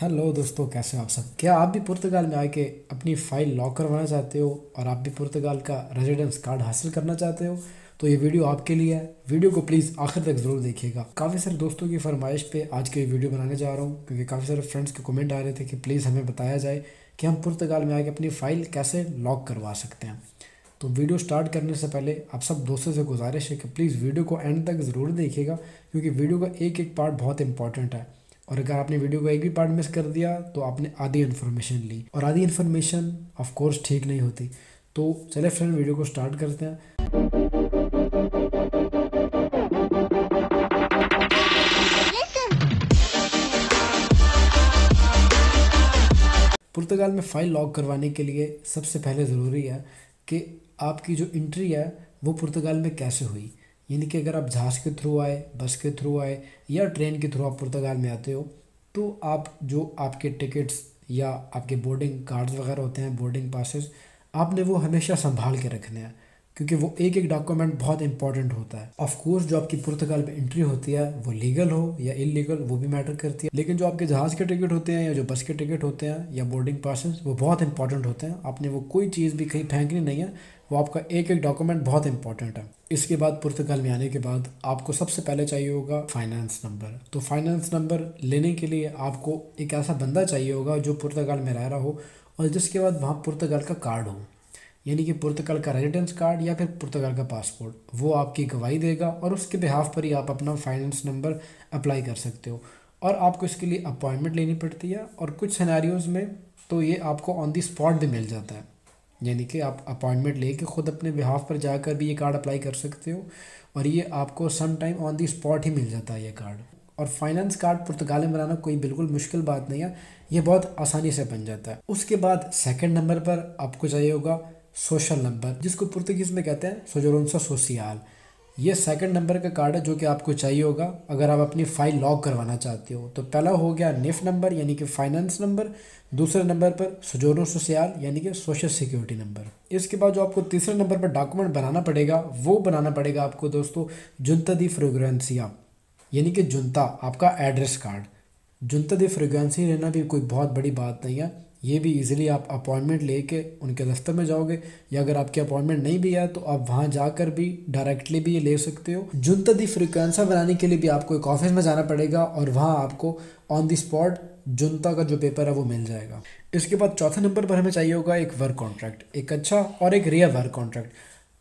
Hello दोस्तों, कैसे हो आप सब? क्या आप भी पुर्तगाल में आके अपनी फ़ाइल लॉक करवाना चाहते हो और आप भी पुर्तगाल का रेजिडेंस कार्ड हासिल करना चाहते हो? तो ये वीडियो आपके लिए है। वीडियो को प्लीज़ आखिर तक ज़रूर देखिएगा। काफ़ी सारे दोस्तों की फरमाइश पे आज के वीडियो बनाने जा रहा हूँ, क्योंकि काफ़ी सारे फ्रेंड्स के कमेंट आ रहे थे कि प्लीज़ हमें बताया जाए कि हम पुर्तगाल में आके अपनी फ़ाइल कैसे लॉक करवा सकते हैं। तो वीडियो स्टार्ट करने से पहले आप सब दोस्तों से गुजारिश है कि प्लीज़ वीडियो को एंड तक ज़रूर देखिएगा, क्योंकि वीडियो का एक एक पार्ट बहुत इंपॉर्टेंट है। और अगर आपने वीडियो का एक भी पार्ट मिस कर दिया तो आपने आधी इन्फॉर्मेशन ली। और आधी इन्फॉर्मेशन ऑफकोर्स ठीक नहीं होती। तो चले फ्रेंड वीडियो को स्टार्ट करते हैं। पुर्तगाल में फ़ाइल लॉक करवाने के लिए सबसे पहले ज़रूरी है कि आपकी जो इंट्री है, वो पुर्तगाल में कैसे हुई। यानी कि अगर आप जहाज़ के थ्रू आए, बस के थ्रू आए या ट्रेन के थ्रू आप पुर्तगाल में आते हो तो आप जो आपके टिकट्स या आपके बोर्डिंग कार्ड्स वगैरह होते हैं, बोर्डिंग पासेस, आपने वो हमेशा संभाल के रखने हैं। क्योंकि वो एक एक डॉक्यूमेंट बहुत इंपॉर्टेंट होता है। ऑफ़ कोर्स जो आपकी पुर्तगाल में एंट्री होती है, वो लीगल हो या इलीगल वो भी मैटर करती है। लेकिन जो आपके जहाज़ के टिकट होते हैं या जो बस के टिकट होते हैं या बोर्डिंग पासेस वो बहुत इंपॉर्टेंट होते हैं। आपने वो कोई चीज़ भी कहीं फेंकनी नहीं है, वो आपका एक एक डॉक्यूमेंट बहुत इंपॉर्टेंट है। इसके बाद पुर्तगाल में आने के बाद आपको सबसे पहले चाहिए होगा फाइनेंस नंबर तो फाइनेंस नंबर लेने के लिए आपको एक ऐसा बंदा चाहिए होगा जो पुर्तगाल में रह रहा हो और जिसके बाद वहाँ पुर्तगाल का कार्ड हो। यानी कि पुर्तगाल का रेजिडेंस कार्ड या फिर पुर्तगाल का पासपोर्ट वो आपकी गवाही देगा और उसके बिहाफ पर ही आप अपना फाइनेंस नंबर अप्लाई कर सकते हो। और आपको इसके लिए अपॉइंटमेंट लेनी पड़ती है और कुछ सिनेरियोज़ में तो ये आपको ऑन दी स्पॉट भी मिल जाता है। यानी कि आप अपॉइंटमेंट लेके ख़ुद अपने बिहाफ पर जाकर भी ये कार्ड अप्लाई कर सकते हो और ये आपको some time on the spot ही मिल जाता है ये कार्ड और फाइनेंस कार्ड पुर्तगाल में बनाना कोई बिल्कुल मुश्किल बात नहीं है, ये बहुत आसानी से बन जाता है। उसके बाद सेकंड नंबर पर आपको चाहिए होगा सोशल नंबर, जिसको पुर्तगीज़ में कहते हैं सोजोरोंसा सोसियाल। ये सेकंड नंबर का कार्ड है जो कि आपको चाहिए होगा, अगर आप अपनी फ़ाइल लॉक करवाना चाहते हो। तो पहला हो गया निफ नंबर, यानी कि फाइनेंस नंबर दूसरे नंबर पर सजोनो सोशल यानी कि सोशल सिक्योरिटी नंबर इसके बाद जो आपको तीसरे नंबर पर डॉक्यूमेंट बनाना पड़ेगा, वो बनाना पड़ेगा आपको दोस्तों जुनता दी यानी कि जुनता आपका एड्रेस कार्ड जुनता दी फ्रेग्रेंसी लेना भी कोई बहुत बड़ी बात नहीं है। ये भी इजीली आप अपॉइंटमेंट लेके उनके दफ्तर में जाओगे, या अगर आपकी अपॉइंटमेंट नहीं भी है तो आप वहाँ जाकर भी डायरेक्टली भी ये ले सकते हो। जुनता दी फ्रिक्वेंसा बनाने के लिए भी आपको एक ऑफ़िस में जाना पड़ेगा और वहाँ आपको ऑन दी स्पॉट जुनता का जो पेपर है वो मिल जाएगा। इसके बाद चौथे नंबर पर हमें चाहिए होगा एक वर्क कॉन्ट्रैक्ट एक अच्छा और एक रियल वर्क कॉन्ट्रैक्ट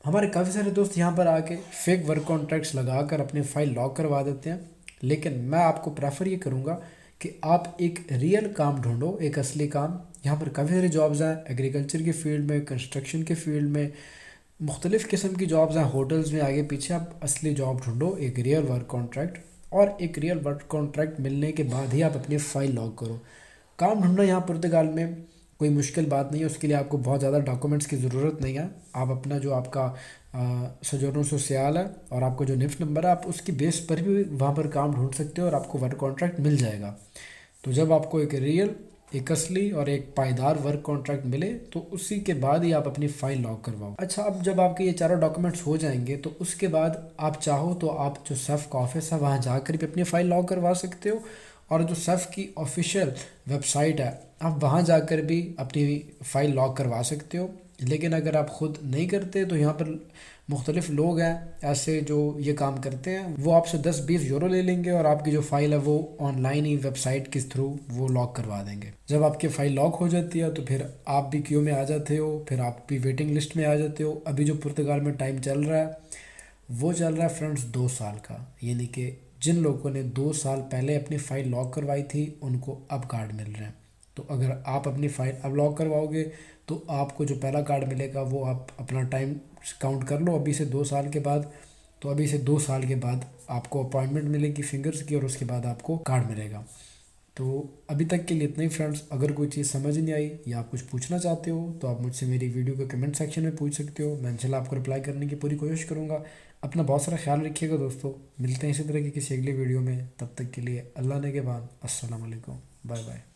हमारे काफ़ी सारे दोस्त यहाँ पर आके फेक वर्क कॉन्ट्रैक्ट्स लगा कर अपनी फ़ाइल लॉक करवा देते हैं, लेकिन मैं आपको प्रेफर ये करूँगा कि आप एक रियल काम ढूंढो, एक असली काम यहाँ पर काफ़ी सारी जॉब्स हैं एग्रीकल्चर की फ़ील्ड में कंस्ट्रक्शन के फ़ील्ड में, मुख्तलिफ़ किस्म की जॉब्स हैं। होटल्स में आगे पीछे आप असली जॉब ढूंढो, एक रियल वर्क कॉन्ट्रैक्ट और एक रियल वर्क कॉन्ट्रैक्ट मिलने के बाद ही आप अपनी फ़ाइल लॉक करो। काम ढूंढना यहाँ पुर्तगाल में, कोई मुश्किल बात नहीं है, उसके लिए आपको बहुत ज़्यादा डॉक्यूमेंट्स की ज़रूरत नहीं है। आप अपना जो आपका सजोरों सो सियाल है और आपका जो निफ्ट नंबर है, आप उसकी बेस पर भी वहाँ पर काम ढूंढ सकते हो और आपको वर्क कॉन्ट्रैक्ट मिल जाएगा। तो जब आपको एक रियल एक असली और एक पायदार वर्क कॉन्ट्रैक्ट मिले तो उसी के बाद ही आप अपनी फ़ाइल लॉक करवाओ। अच्छा अब जब आपके ये चारों डॉक्यूमेंट्स हो जाएँगे तो उसके बाद आप चाहो तो आप जो सेफ़ का ऑफ़िस है, वहाँ जाकर भी अपनी फ़ाइल लॉक करवा सकते हो। और जो सेफ़ की ऑफिशियल वेबसाइट है, आप वहाँ जाकर भी अपनी फ़ाइल लॉक करवा सकते हो। लेकिन अगर आप ख़ुद नहीं करते तो यहाँ पर मुख्तलिफ़ लोग हैं, ऐसे जो ये काम करते हैं, वो आपसे दस बीस यूरो ले लेंगे और आपकी जो फ़ाइल है वो ऑनलाइन ही वेबसाइट के थ्रू वो लॉक करवा देंगे। जब आपकी फ़ाइल लॉक हो जाती है तो फिर आप भी क्यू में आ जाते हो, फिर आप भी वेटिंग लिस्ट में आ जाते हो। अभी जो पुर्तगाल में टाइम चल रहा है, वो चल रहा है फ्रेंड्स दो साल का। यानी कि जिन लोगों ने दो साल पहले अपनी फ़ाइल लॉक करवाई थी, उनको अब कार्ड मिल रहे हैं। तो अगर आप अपनी फ़ाइल अब लॉक करवाओगे तो आपको जो पहला कार्ड मिलेगा, वो आप अपना टाइम काउंट कर लो। अभी से दो साल के बाद तो अभी से दो साल के बाद आपको अपॉइंटमेंट मिलेगी फिंगर्स की, और उसके बाद आपको कार्ड मिलेगा। तो अभी तक के लिए इतना ही फ्रेंड्स। अगर कोई चीज़ समझ नहीं आई या आप कुछ पूछना चाहते हो तो आप मुझसे मेरी वीडियो के कमेंट सेक्शन में पूछ सकते हो। मैं इंशाल्लाह आपको रिप्लाई करने की पूरी कोशिश करूँगा। अपना बहुत सारा ख्याल रखिएगा दोस्तों। मिलते हैं इसी तरह की किसी अगली वीडियो में। तब तक के लिए अल्लाह ने के बाद। असलकम बाय बाय।